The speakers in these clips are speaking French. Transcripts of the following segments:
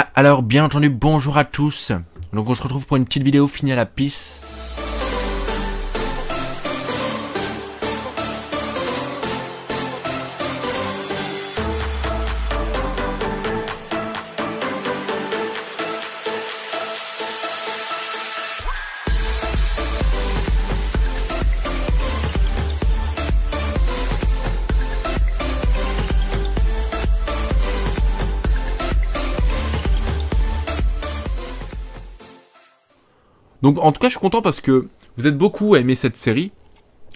Ah, alors, bien entendu, bonjour à tous. Donc on se retrouve pour une petite vidéo finie à la pisse. Donc en tout cas je suis content parce que vous êtes beaucoup à aimer cette série.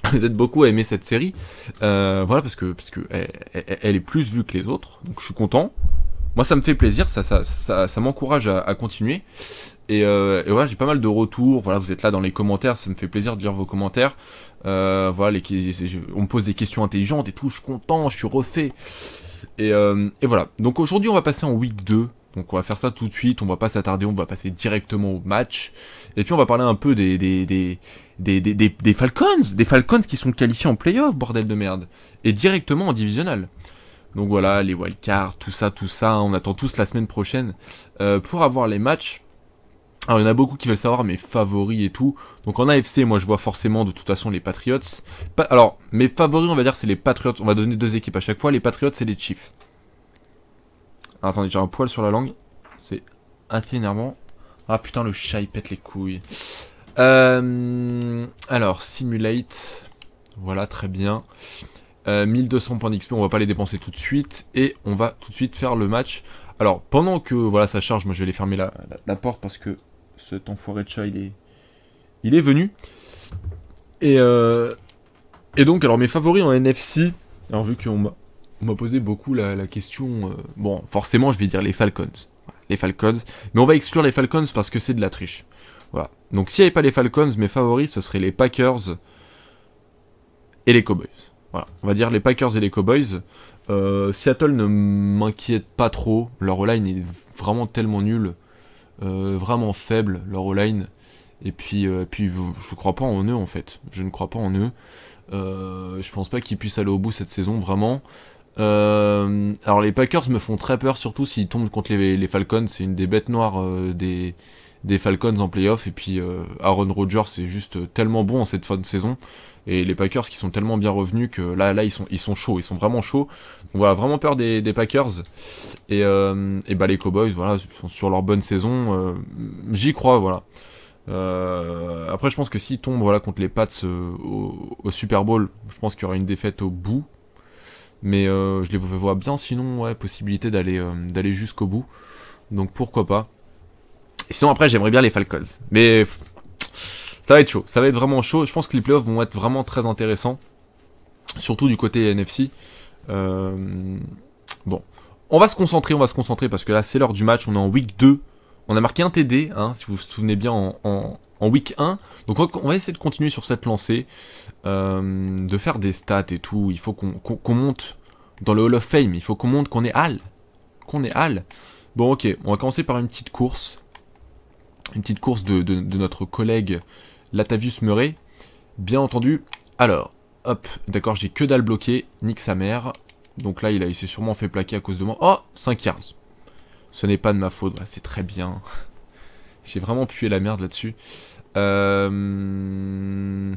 Vous êtes beaucoup à aimer cette série. Euh, voilà parce que elle, est plus vue que les autres. Donc je suis content. Moi ça me fait plaisir, ça m'encourage à, continuer. Et, euh, et voilà j'ai pas mal de retours. Voilà vous êtes là dans les commentaires, ça me fait plaisir de lire vos commentaires. Euh, voilà les, on me pose des questions intelligentes et tout. Je suis content, je suis refait. Et, et voilà. Donc aujourd'hui on va passer en week 2 donc on va faire ça tout de suite, on va pas s'attarder, on va passer directement au match. Et puis on va parler un peu des, des, des, des, Falcons, des Falcons qui sont qualifiés en playoff, bordel de merde. Et directement en divisional. Donc voilà, les wildcards, tout ça, tout ça, on attend tous la semaine prochaine euh, pour avoir les matchs. Alors il y en a beaucoup qui veulent savoir mes favoris et tout. Donc en AFC, moi je vois forcément de toute façon les Patriots. alors mes favoris, on va dire c'est les Patriots. On va donner deux équipes à chaque fois. Les Patriots et les Chiefs. Attendez, j'ai un poil sur la langue. C'est assez. Ah putain, le chat il pète les couilles. Euh, alors, simulate. Voilà, très bien. 1200 euh, points d'XP, on va pas les dépenser tout de suite. Et on va tout de suite faire le match. Alors, pendant que voilà ça charge, moi je vais aller fermer la, porte parce que cet enfoiré de chat il est, il est venu. Et, euh, et donc, alors mes favoris en NFC. Alors, vu qu'on m'a posé beaucoup la, question. Euh, bon, forcément, je vais dire les Falcons. Falcons. Mais on va exclure les Falcons parce que c'est de la triche. Voilà. Donc, s'il n'y avait pas les Falcons, mes favoris, ce seraient les Packers et les Cowboys. Voilà. On va dire les Packers et les Cowboys. Euh, Seattle ne m'inquiète pas trop. Leur line est vraiment tellement nul. Euh, vraiment faible, leur. Et puis, puis je crois pas en eux, en fait. Je ne crois pas en eux. je pense pas qu'ils puissent aller au bout cette saison, vraiment. Euh, alors les Packers me font très peur, surtout s'ils tombent contre les, Falcons. C'est une des bêtes noires euh, des, Falcons en playoff. Et puis euh, Aaron Rodgers c'est juste tellement bon en cette fin de saison. Et les Packers qui sont tellement bien revenus que là, là ils sont, ils sont chauds, ils sont vraiment chauds. Donc voilà, vraiment peur des, Packers. Et, et bah les Cowboys, voilà, sont sur leur bonne saison. J'y crois, voilà. après, je pense que s'ils tombent voilà, contre les Pats au Super Bowl, je pense qu'il y aura une défaite au bout. Mais euh, je les vois bien sinon, ouais, possibilité d'aller euh, d'aller jusqu'au bout. Donc pourquoi pas. Et sinon après j'aimerais bien les Falcons. Mais ça va être chaud, ça va être vraiment chaud. Je pense que les playoffs vont être vraiment très intéressants. Surtout du côté NFC. Euh, bon. On va se concentrer, on va se concentrer parce que là c'est l'heure du match, on est en week 2. On a marqué un TD, hein, si vous vous souvenez bien, en, week 1. Donc on va essayer de continuer sur cette lancée. Euh, de faire des stats et tout. Il faut qu'on monte dans le Hall of Fame. Il faut qu'on montre qu'on est Hall. Qu'on est Hall. Bon, ok. On va commencer par une petite course. Une petite course de, notre collègue Latavius Murray. Bien entendu. Alors, hop. D'accord, j'ai que dalle bloqué. Nique sa mère. Donc là, il, il s'est sûrement fait plaquer à cause de moi. Oh 5 yards. Ce n'est pas de ma faute. c'est très bien. j'ai vraiment pué la merde là-dessus. Euh...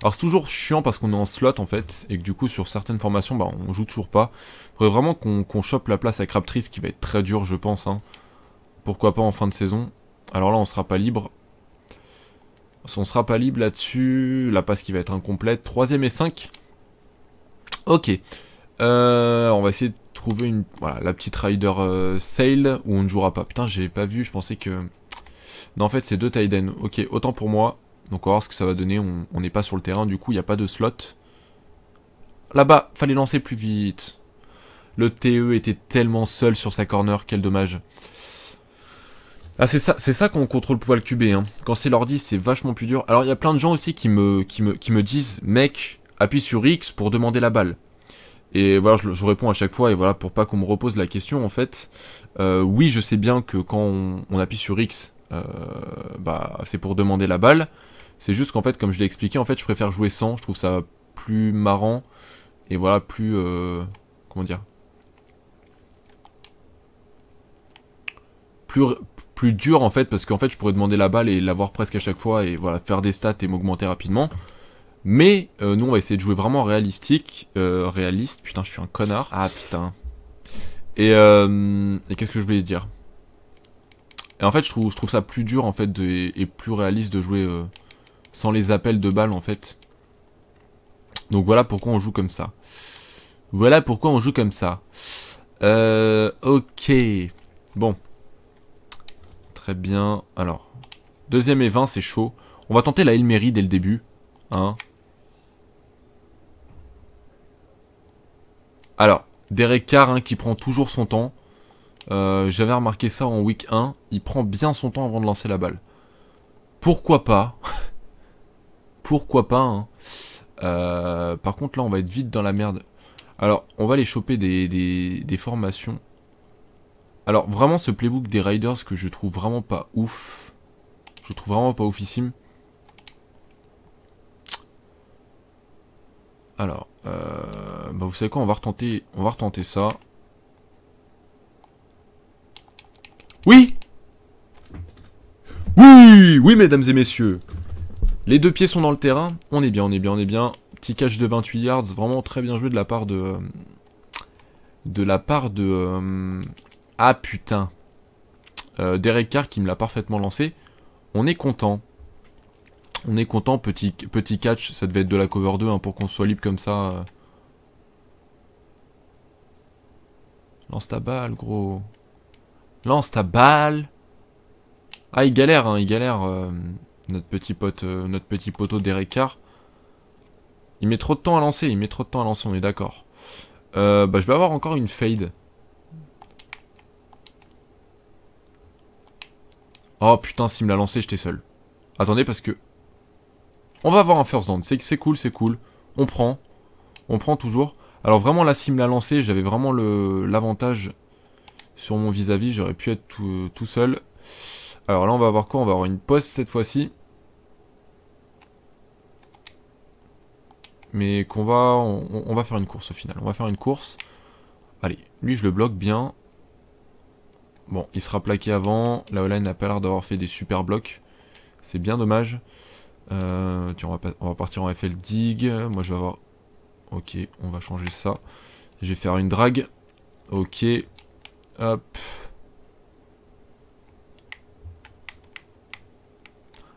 Alors c'est toujours chiant parce qu'on est en slot en fait, et que du coup sur certaines formations, bah on joue toujours pas. Faudrait vraiment qu'on chope la place à Crabtree, qui va être très dur je pense. Hein. Pourquoi pas en fin de saison. Alors là on sera pas libre. Si on sera pas libre là-dessus, la passe qui va être incomplète. Troisième et 5. Ok. Euh, on va essayer de trouver une, voilà, la petite rider euh, sail où on ne jouera pas. Putain, j'ai pas vu, je pensais que... Non, en fait, c'est deux Tiden. Ok, autant pour moi. Donc on va voir ce que ça va donner. On n'est pas sur le terrain, du coup, il n'y a pas de slot. Là-bas, fallait lancer plus vite. Le TE était tellement seul sur sa corner, quel dommage. Ah c'est ça, c'est ça qu'on contrôle le poil QB. Hein. Quand c'est l'ordi, c'est vachement plus dur. Alors il y a plein de gens aussi qui me, qui me, qui me disent, mec, appuie sur X pour demander la balle. Et voilà, je, réponds à chaque fois, et voilà, pour pas qu'on me repose la question, en fait, euh, oui, je sais bien que quand on, appuie sur X, euh, bah, c'est pour demander la balle. C'est juste qu'en fait, comme je l'ai expliqué, en fait, je préfère jouer sans. Je trouve ça plus marrant et voilà, plus euh, comment dire. plus, plus dur en fait, parce qu'en fait je pourrais demander la balle et l'avoir presque à chaque fois et voilà, faire des stats et m'augmenter rapidement. Mais euh, nous on va essayer de jouer vraiment réalistique, euh, réaliste, putain je suis un connard. Ah putain. Et, euh, et qu'est-ce que je voulais dire? Et en fait je trouve, je trouve ça plus dur en fait de, et plus réaliste de jouer euh, sans les appels de balles en fait. Donc voilà pourquoi on joue comme ça. Voilà pourquoi on joue comme ça. Euh, ok. Bon. Très bien. Alors. Deuxième et 20, c'est chaud. On va tenter la Elmery dès le début. Hein. Alors, Derek Carr hein, qui prend toujours son temps. Euh, J'avais remarqué ça en week 1. Il prend bien son temps avant de lancer la balle. Pourquoi pas? Pourquoi pas hein? euh, Par contre là on va être vite dans la merde. Alors on va aller choper des, des, des formations. Alors vraiment ce playbook des Riders que je trouve vraiment pas ouf. Je trouve vraiment pas oufissime. Alors, euh, bah vous savez quoi, on va retenter, on va retenter ça. Oui Oui Oui, mesdames et messieurs Les deux pieds sont dans le terrain. On est bien, on est bien, on est bien. Petit catch de 28 yards. Vraiment très bien joué de la part de... Euh, de la part de... Euh, ah, putain euh, Derek Carr qui me l'a parfaitement lancé. On est content. On est content, petit, petit catch, ça devait être de la cover 2 hein, pour qu'on soit libre comme ça. Lance ta balle, gros. Lance ta balle. Ah, il galère, hein, il galère, euh, notre petit pote, euh, notre petit poteau Derek Carr. Il met trop de temps à lancer, il met trop de temps à lancer, on est d'accord. Euh, bah, je vais avoir encore une fade. Oh putain, s'il me l'a lancé, j'étais seul. Attendez, parce que... On va avoir un first down. C'est cool, c'est cool. On prend. On prend toujours. Alors vraiment, là, s'il me l'a lancé, j'avais vraiment l'avantage sur mon vis-à-vis, j'aurais pu être tout, seul. Alors là, on va avoir quoi On va avoir une poste cette fois-ci. Mais qu'on va... On, va faire une course au final. On va faire une course. Allez, lui, je le bloque bien. Bon, il sera plaqué avant. La O-line n'a pas l'air d'avoir fait des super blocs. C'est bien dommage. Euh, on, va on va partir en FL Dig. Moi, je vais avoir... Ok, on va changer ça. Je vais faire une drag. Ok, Hop.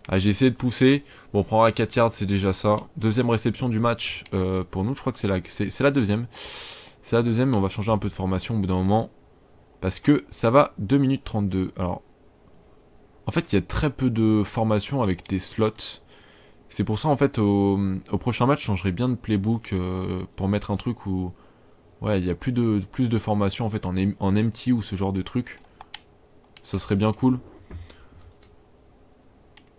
Ah, j'ai essayé de pousser. Bon, on prendra 4 yards, c'est déjà ça. Deuxième réception du match euh, pour nous. Je crois que c'est la, la deuxième. C'est la deuxième, mais on va changer un peu de formation au bout d'un moment. Parce que ça va 2 minutes 32. Alors, en fait, il y a très peu de formations avec des slots. C'est pour ça, en fait, au, prochain match, je changerai bien de playbook euh, pour mettre un truc où Ouais, il y a plus de, plus de formations en fait en, MT ou ce genre de truc. Ça serait bien cool.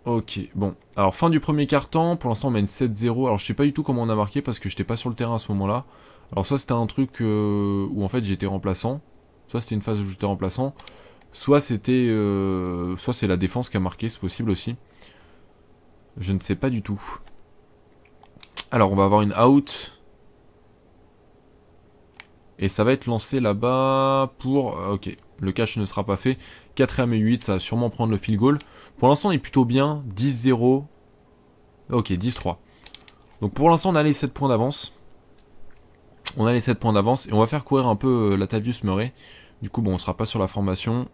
Ok, bon. Alors, fin du premier quart-temps. Pour l'instant, on mène 7-0. Alors, je sais pas du tout comment on a marqué parce que j'étais pas sur le terrain à ce moment-là. Alors, soit c'était un truc euh, où en fait j'étais remplaçant. Soit c'était une phase où j'étais remplaçant. Soit c'était... Euh, soit c'est la défense qui a marqué, c'est possible aussi. Je ne sais pas du tout. Alors, on va avoir une out. Et ça va être lancé là-bas pour... Euh, ok, le cache ne sera pas fait. 4ème et 8, ça va sûrement prendre le field goal. Pour l'instant, on est plutôt bien. 10-0. Ok, 10-3. Donc pour l'instant, on a les 7 points d'avance. On a les 7 points d'avance. Et on va faire courir un peu euh, Latavius Murray. Du coup, bon, on sera pas sur la formation.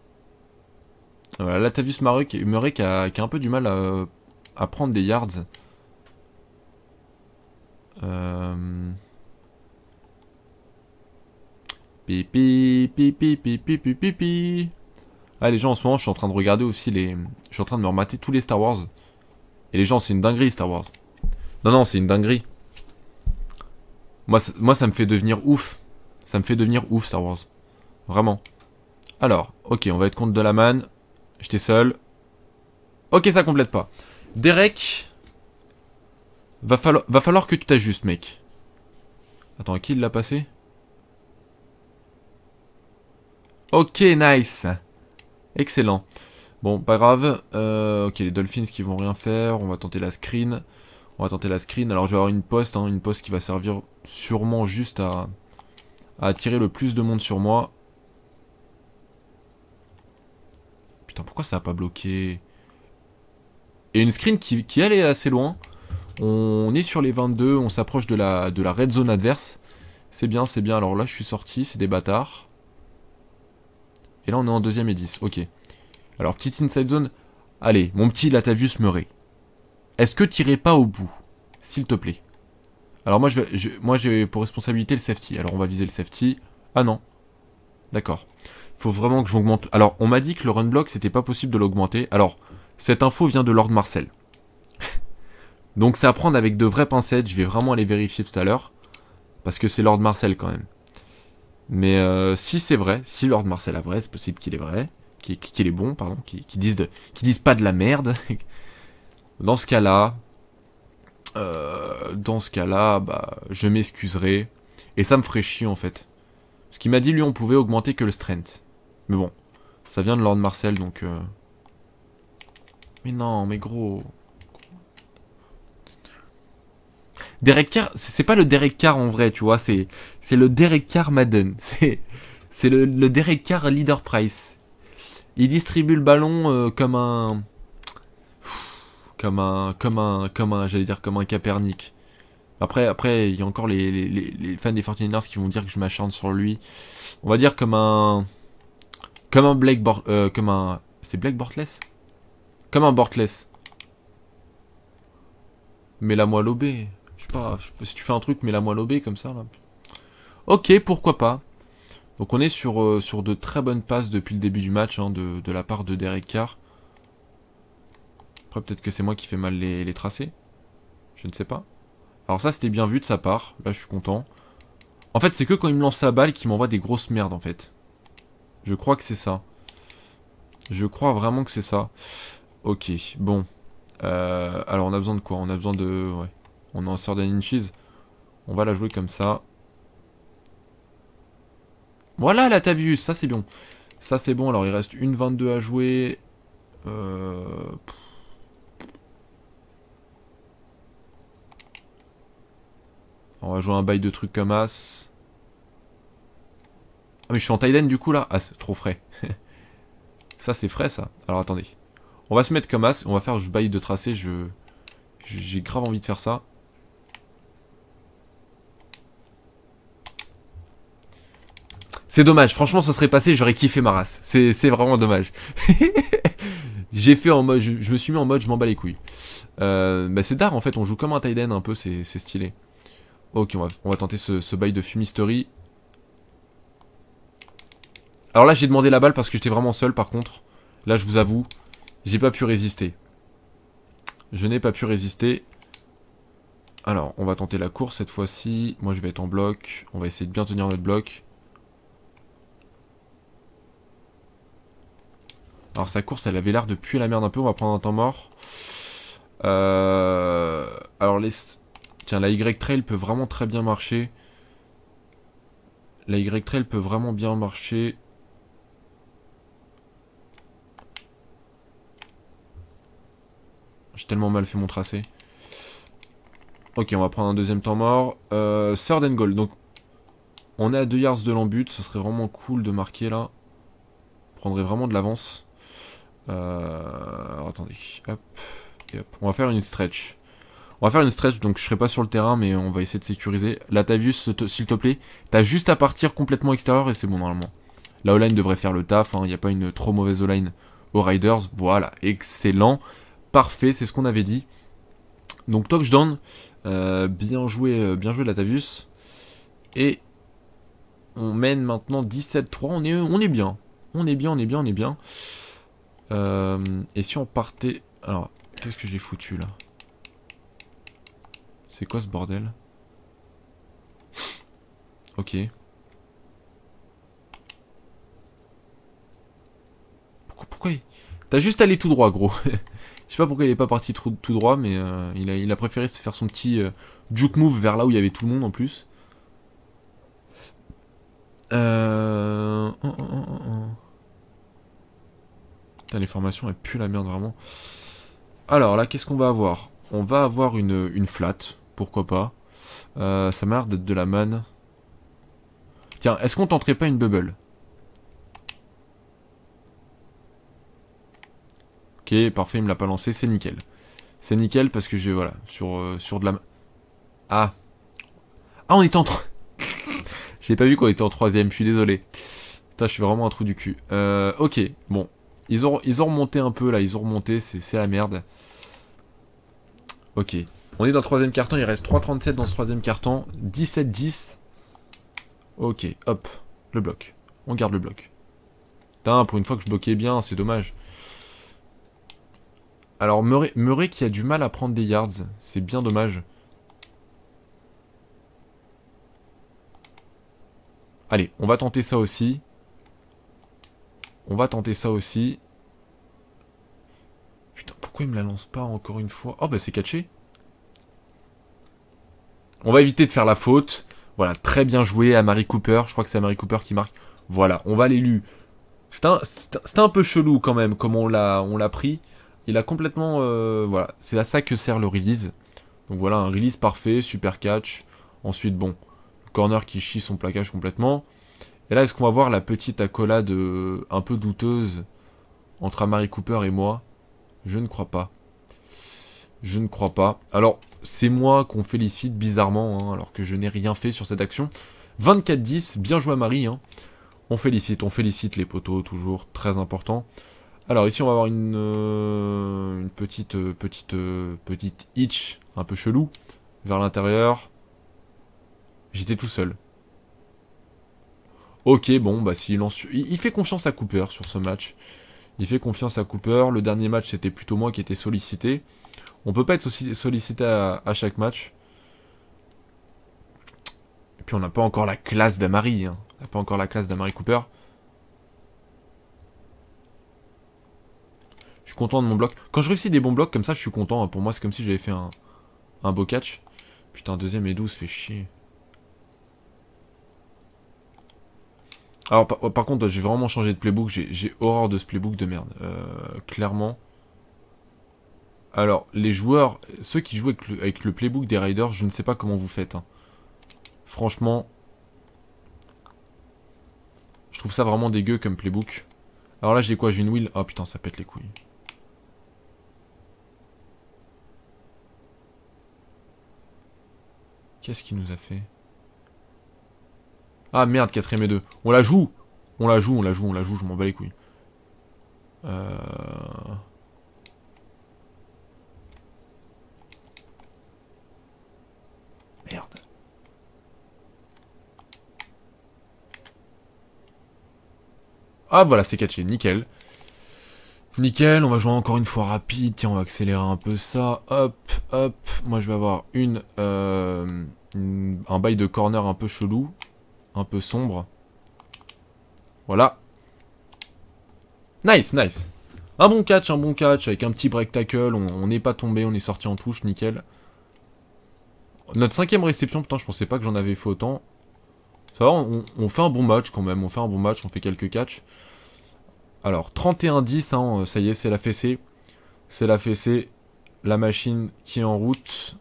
Voilà, Latavius Murray, qui, a, un peu du mal à, à prendre des yards. Euh... Pipi, pipi, pipi, pipi. Ah, les gens, en ce moment, je suis en train de regarder aussi les... Je suis en train de me remater tous les Star Wars. Et les gens, c'est une dinguerie, Star Wars. Non, non, c'est une dinguerie. Moi ça, moi, ça me fait devenir ouf. Ça me fait devenir ouf, Star Wars. Vraiment. Alors, ok, on va être contre de la manne. J'étais seul. Ok, ça complète pas. Derek. Va, falloir, que tu t'ajustes, mec. Attends, à qui il l'a passé? Ok, nice. Excellent. Bon, pas grave. Euh, ok, les Dolphins qui vont rien faire. On va tenter la screen. On va tenter la screen. Alors, je vais avoir une poste. Hein, une poste qui va servir sûrement juste à, à attirer le plus de monde sur moi. Putain, pourquoi ça a pas bloqué? Et une screen qui, allait assez loin. On est sur les 22, on s'approche de la, de la red zone adverse. C'est bien, c'est bien. Alors là, je suis sorti, c'est des bâtards. Et là, on est en deuxième et 10. Ok. Alors, petite inside zone. Allez, mon petit Latavius Murray. Est-ce que t'irais pas au bout S'il te plaît? Alors moi, je, j'ai pour responsabilité le safety. Alors, on va viser le safety. Ah non. D'accord. Faut vraiment que je m'augmente. Alors, on m'a dit que le run block, c'était pas possible de l'augmenter. Alors, cette info vient de Lord Marcel. Donc, c'est à prendre avec de vraies pincettes. Je vais vraiment aller vérifier tout à l'heure. Parce que c'est Lord Marcel quand même. Mais euh, si c'est vrai, si Lord Marcel a vrai, c'est possible qu'il est vrai, qu'il est bon, pardon, qu'il disent pas de la merde. Dans ce cas-là, euh, dans ce cas-là, bah, je m'excuserai. Et ça me ferait chier en fait. Ce qu'il m'a dit, lui, on pouvait augmenter que le strength. Mais bon, ça vient de Lord Marcel, donc... Euh... Mais non, mais gros... Derek Carr, c'est pas le Derek Carr en vrai, tu vois, c'est le Derek Carr Madden, c'est le, Derek Carr leader price. Il distribue le ballon euh, comme un comme un comme un comme un j'allais dire comme un Capernic. Après après il y a encore les, fans des 49ers qui vont dire que je m'acharne sur lui. On va dire comme un comme un Blake Bort, euh, comme un c'est Blake Bortless Comme un Bortless. Mais la moi lobé pas, si tu fais un truc, mais la moelle lobé comme ça, là. Ok, pourquoi pas. Donc on est sur, euh, de très bonnes passes depuis le début du match, hein, de, la part de Derek Carr. Après, peut-être que c'est moi qui fais mal les, les tracés. Je ne sais pas. Alors ça, c'était bien vu de sa part. Là, je suis content. En fait, c'est que quand il me lance la balle qu'il m'envoie des grosses merdes, en fait. Je crois que c'est ça. Je crois vraiment que c'est ça. Ok, bon. Euh, alors, on a besoin de quoi? On a besoin de... Ouais. On est en sort inches. On va la jouer comme ça. Voilà, là, t'as vu, ça c'est bon. Ça c'est bon, alors il reste une 22 à jouer. Euh, On va jouer un bail de trucs comme As. Ah mais je suis en Tiden du coup là Ah c'est trop frais. ça c'est frais ça. Alors attendez. On va se mettre comme As, on va faire je bail de tracé, je... J'ai grave envie de faire ça. C'est dommage, franchement, ça serait passé, j'aurais kiffé ma race. C'est vraiment dommage. J'ai fait en mode, je, me suis mis en mode, je m'en bats les couilles. Euh, bah c'est tard en fait, on joue comme un Tiden un peu, c'est stylé. Ok, on va, on va tenter ce, bail de fumisterie. Alors là, j'ai demandé la balle parce que j'étais vraiment seul par contre. Là, je vous avoue, j'ai pas pu résister. Je n'ai pas pu résister. Alors, on va tenter la course cette fois-ci. Moi, je vais être en bloc. On va essayer de bien tenir notre bloc. Alors sa course, elle avait l'air de puer la merde un peu. On va prendre un temps mort. Euh, alors les... Tiens, la Y-Trail peut vraiment très bien marcher. La Y-Trail peut vraiment bien marcher. Tellement mal fait mon tracé. Ok, on va prendre un deuxième temps mort. Euh, third and goal. Donc, on est à 2 yards de l'embut. Ce serait vraiment cool de marquer là. Prendrait vraiment de l'avance. Euh, attendez, hop, On va faire une stretch. On va faire une stretch, donc je serai pas sur le terrain, mais on va essayer de sécuriser. Là, t'as vu, s'il te plaît, t'as juste à partir complètement extérieur et c'est bon normalement. La O-line devrait faire le taf, il hein. n'y a pas une trop mauvaise O-line aux Riders. Voilà, excellent, parfait, c'est ce qu'on avait dit. Donc touchdown, euh, bien joué, euh, bien joué Latavius. Et on mène maintenant 17-3, on est, on est bien. On est bien, on est bien, on est bien. Euh, et si on partait... Alors, qu'est-ce que j'ai foutu là? C'est quoi ce bordel? Ok. Pourquoi, pourquoi. T'as juste allé tout droit, gros. Je sais pas pourquoi il est pas parti tout, droit, mais euh, il, a, préféré se faire son petit euh, juke move vers là où il y avait tout le monde en plus. Euh... Oh, oh, oh, les formations, elles puent la merde vraiment. Alors là, qu'est-ce qu'on va avoir? On va avoir une, une flat, pourquoi pas. Euh, ça m'a l'air d'être de la manne. Tiens, est-ce qu'on tenterait pas une bubble? Parfait, il me l'a pas lancé, c'est nickel. C'est nickel parce que j'ai, voilà, sur, euh, sur de la... Ah. Ah, on était en... j'ai pas vu qu'on était en troisième, je suis désolé. Putain, je suis vraiment un trou du cul. Euh, ok, bon. Ils ont, ils ont remonté un peu, là, ils ont remonté, c'est la merde. Ok. On est dans le troisième carton, il reste 3,37 dans ce troisième carton. 17-10. Ok, hop, le bloc. On garde le bloc. Putain, pour une fois que je bloquais bien, c'est dommage. Alors, Murray, qui a du mal à prendre des yards, c'est bien dommage. Allez, on va tenter ça aussi. On va tenter ça aussi. Putain, pourquoi il me la lance pas encore une fois? Oh, bah c'est catché. On va éviter de faire la faute. Voilà, très bien joué à Marie Cooper. Je crois que c'est Marie Cooper qui marque. Voilà, on va l'élu. C'était un, un, peu chelou quand même, comme on l'a pris. Il a complètement... Euh, voilà, c'est à ça que sert le release. Donc voilà, un release parfait, super catch. Ensuite, bon, le corner qui chie son plaquage complètement. Et là, est-ce qu'on va voir la petite accolade euh, un peu douteuse entre Amari Cooper et moi? Je ne crois pas. Je ne crois pas. Alors, c'est moi qu'on félicite bizarrement, hein, alors que je n'ai rien fait sur cette action. 24-10, bien joué à Marie. Hein. On félicite, on félicite les poteaux, toujours très important. Alors ici on va avoir une, euh, petite, euh, petite, euh, petite hitch un peu chelou vers l'intérieur. J'étais tout seul. Ok, bon, bah s'il lance... Il, il fait confiance à Cooper sur ce match. Il fait confiance à Cooper. Le dernier match, c'était plutôt moi qui étais sollicité. On peut pas être sollicité à, à chaque match. Et puis on n'a pas encore la classe d'Amari. Hein. On n'a pas encore la classe d'Amari Cooper. Content de mon bloc. Quand je réussis des bons blocs comme ça, je suis content. Pour moi, c'est comme si j'avais fait un, un beau catch. Putain, deuxième et 12 fait chier. Alors, par, contre, j'ai vraiment changé de playbook. J'ai horreur de ce playbook de merde. Euh, clairement. Alors, les joueurs, ceux qui jouent avec le, playbook des Raiders, je ne sais pas comment vous faites. Hein. Franchement, je trouve ça vraiment dégueu comme playbook. Alors là, j'ai quoi? J'ai une wheel? Oh putain, ça pète les couilles. Qu'est-ce qu'il nous a fait? Ah merde, 4ème et 2. On la joue On la joue, on la joue, on la joue, je m'en bats les couilles. Euh... Merde. Ah voilà, c'est catché, nickel. Nickel, on va jouer encore une fois rapide. Tiens, on va accélérer un peu ça. Hop, hop. Moi, je vais avoir une, euh, un bail de corner un peu chelou. Un peu sombre. Voilà. Nice, nice. Un bon catch, un bon catch, avec un petit break tackle. On n'est pas tombé, on est sorti en touche, nickel. Notre cinquième réception, putain, je pensais pas que j'en avais fait autant. Ça va, on, on, fait un bon match quand même. On fait un bon match, on fait quelques catchs. Alors, 31-10, hein, ça y est, c'est la fessée. C'est la fessée. La machine qui est en route.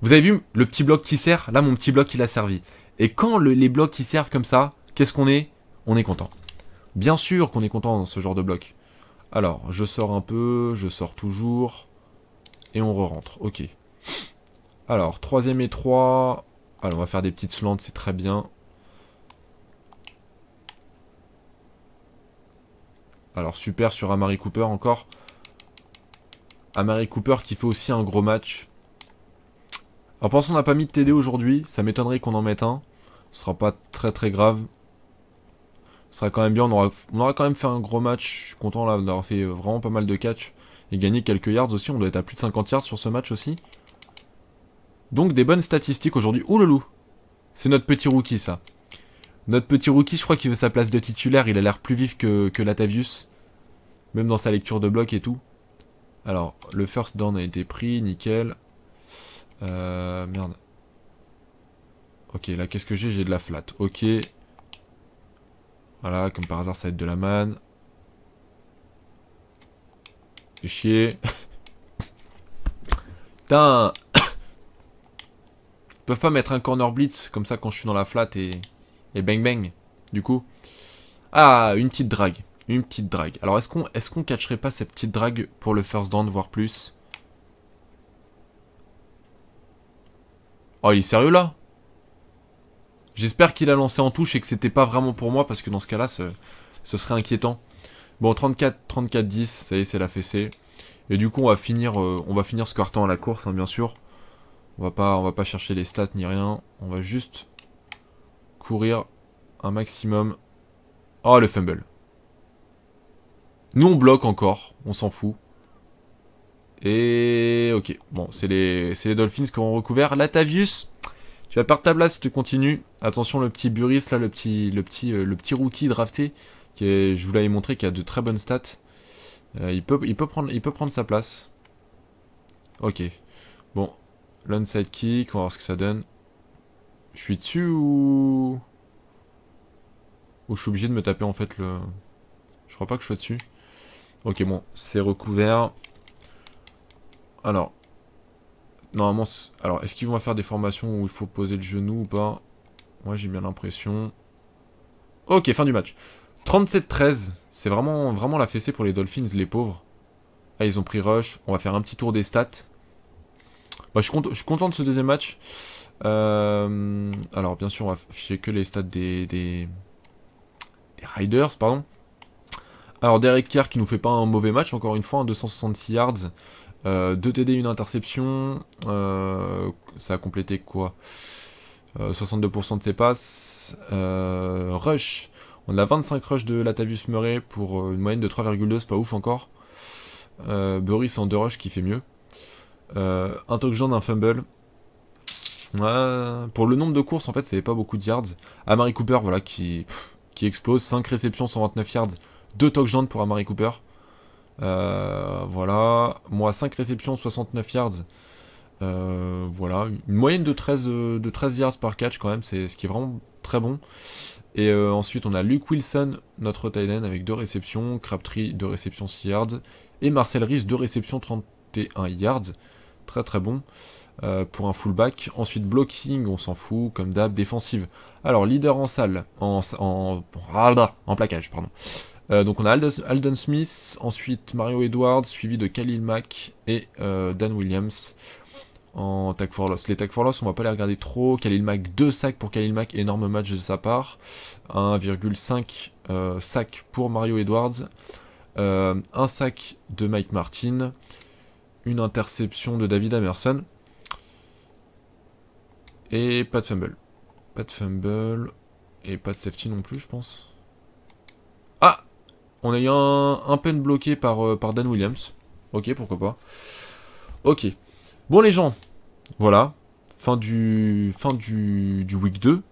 Vous avez vu le petit bloc qui sert? Là, mon petit bloc, il a servi. Et quand les blocs qui servent comme ça, qu'est-ce qu'on est? On est content. Bien sûr qu'on est content dans ce genre de bloc. Alors, je sors un peu, je sors toujours. Et on re-rentre, ok. Alors, troisième et 3. Alors, on va faire des petites slants, c'est très bien. Alors super sur Amari Cooper encore. Amari Cooper qui fait aussi un gros match. Alors pour qu'on n'a pas mis de TD aujourd'hui, ça m'étonnerait qu'on en mette un. Ce sera pas très très grave. Ce sera quand même bien, on aura, quand même fait un gros match. Je suis content là d'avoir fait vraiment pas mal de catch. Et gagné quelques yards aussi, on doit être à plus de 50 yards sur ce match aussi. Donc des bonnes statistiques aujourd'hui. Ouh le loup C'est notre petit rookie ça. Notre petit rookie, je crois qu'il veut sa place de titulaire. Il a l'air plus vif que Latavius. Même dans sa lecture de bloc et tout. Alors, le first down a été pris, nickel. Euh, merde. Ok, là, qu'est-ce que j'ai? J'ai de la flat. Ok. Voilà, comme par hasard, ça va être de la manne. Fait chier. Putain Ils peuvent pas mettre un corner blitz comme ça quand je suis dans la flat et... Et bang bang, du coup. Ah, une petite drague. Une petite drague. Alors est-ce qu'on est qu'on catcherait pas cette petite drague pour le first down, voire plus? Oh, il est sérieux là? J'espère qu'il a lancé en touche et que c'était pas vraiment pour moi, parce que dans ce cas-là, ce, serait inquiétant. Bon, 34, 34, 10, ça y est, c'est la fessée. Et du coup, on va finir, euh, on va finir ce temps à la course, hein, bien sûr. On va pas, on va pas chercher les stats ni rien. On va juste courir un maximum. Oh, le fumble. Nous, on bloque encore. On s'en fout. Et ok, bon, c'est les, les Dolphins qui ont recouvert. Latavius, tu vas perdre ta place si tu continues. Attention, le petit Buris, là, le petit, le petit, euh, le petit rookie drafté, qui est, je vous l'avais montré, qui a de très bonnes stats. Euh, il, peut, il, peut prendre, il peut prendre sa place. Ok. Bon, l'onside kick, on va voir ce que ça donne. Je suis dessus ou... Ou je suis obligé de me taper en fait le... Je crois pas que je sois dessus. Ok, bon, c'est recouvert. Alors, normalement, alors est-ce qu'ils vont faire des formations où il faut poser le genou ou pas? Moi, j'ai bien l'impression. Ok, fin du match. 37-13, c'est vraiment, vraiment la fessée pour les Dolphins, les pauvres. Ah, ils ont pris rush. On va faire un petit tour des stats. Bah, je, suis content, de ce deuxième match. Euh, alors, bien sûr, on va afficher que les stats des, des Riders, pardon. Alors Derek Carr qui nous fait pas un mauvais match, encore une fois, 266 yards, 2 euh, TD, une interception, euh, ça a complété quoi? 62% euh, de ses passes, rush, on a 25 rush de Latavius Murray pour une moyenne de 3,2, c'est pas ouf encore. Burry c'est en 2 rush qui fait mieux. un touchdown, un fumble. pour le nombre de courses, en fait, c'est pas beaucoup de yards. Amari Cooper, voilà, qui, qui explose, 5 réceptions, 129 yards. 2 touchdowns pour Amari Cooper. Euh, voilà. Moi, 5 réceptions, 69 yards. Euh, voilà. Une moyenne de 13, de 13 yards par catch quand même, c'est ce qui est vraiment très bon. Et euh, ensuite, on a Luke Wilson, notre tight end, avec 2 réceptions. Crabtree, 2 réceptions, 6 yards. Et Marcel Reese, 2 réceptions, 31 yards. Très très bon. pour un fullback. Ensuite, blocking, on s'en fout, comme d'hab, défensive. Alors, leader en salle, en, en, en plaquage, pardon. Euh, donc on a Alden, Smith, ensuite Mario Edwards, suivi de Khalil Mack et euh, Dan Williams en tag for loss. Les tag for loss, on va pas les regarder trop. Khalil Mack, 2 sacs pour Khalil Mack, énorme match de sa part. 1,5 euh, sac pour Mario Edwards. un sac de Mike Martin. Une interception de David Amerson. Et pas de fumble. Pas de fumble. Et pas de safety non plus, je pense. On a eu un, pen bloqué par, euh, par Dan Williams. Ok, pourquoi pas. Ok. Bon les gens, voilà. Fin du, fin du, du week 2.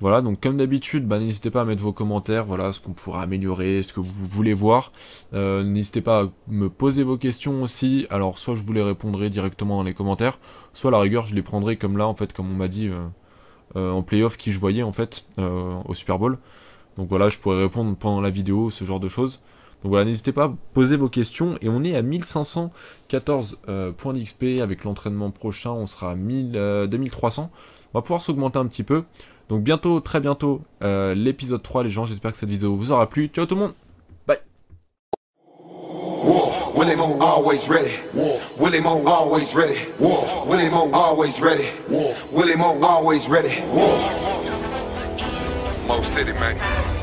Voilà, donc comme d'habitude, bah, n'hésitez pas à mettre vos commentaires, voilà, ce qu'on pourra améliorer, ce que vous voulez voir. Euh, n'hésitez pas à me poser vos questions aussi. Alors, soit je vous les répondrai directement dans les commentaires, soit à la rigueur, je les prendrai comme là, en fait, comme on m'a dit euh, en playoff qui je voyais, en fait, au Super Bowl. Donc voilà, je pourrais répondre pendant la vidéo, ce genre de choses. Donc voilà, n'hésitez pas à poser vos questions. Et on est à 1514 euh, points d'XP. Avec l'entraînement prochain, on sera à 1000, 2300. Euh, on va pouvoir s'augmenter un petit peu. Donc bientôt, très bientôt, euh, l'épisode 3, les gens. J'espère que cette vidéo vous aura plu. Ciao tout le monde Bye Mo City, man.